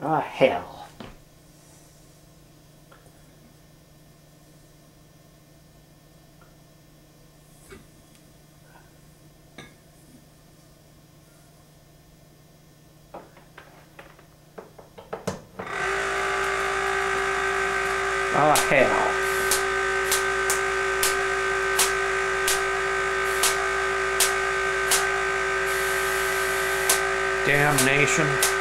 Ah, hell. Ah, hell. Damnation.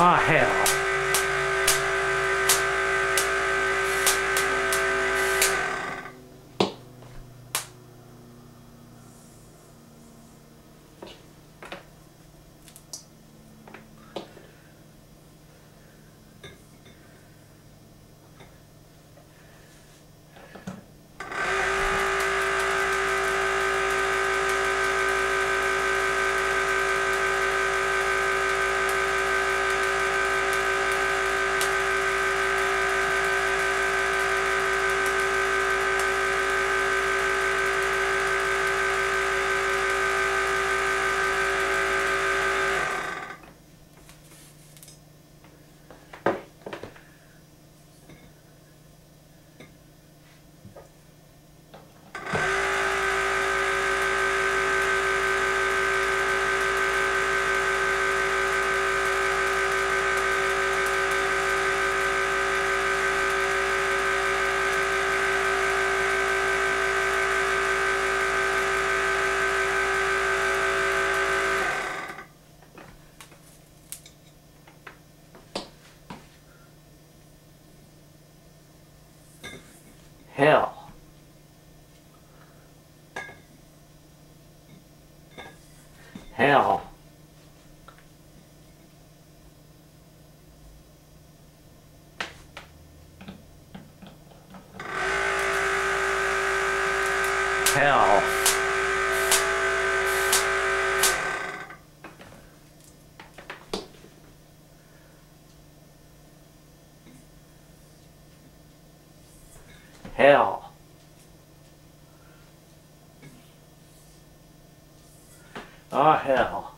Ah, hell. Hell. Hell. Hell. Hell. Ah, hell.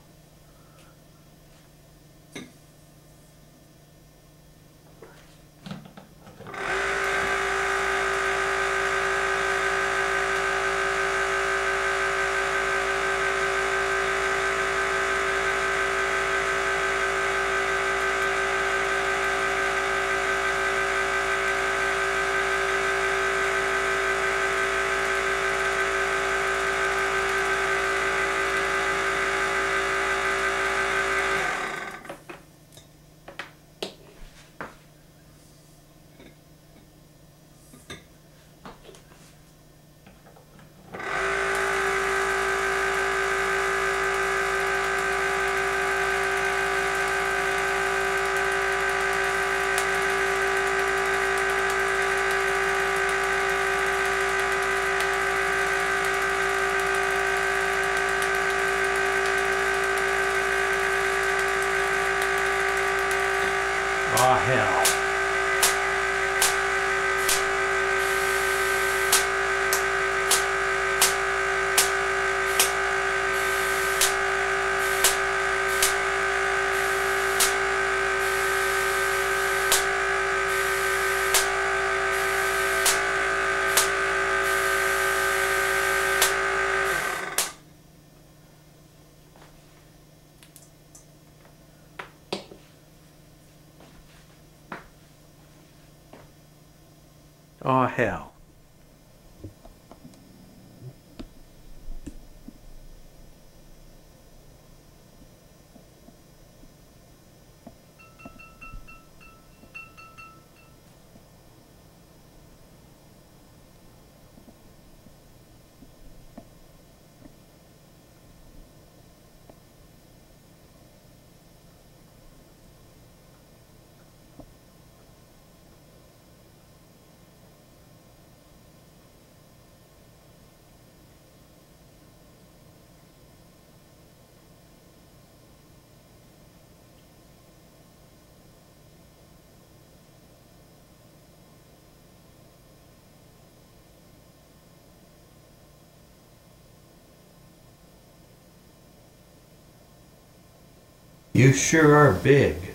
Oh, hell. You sure are big.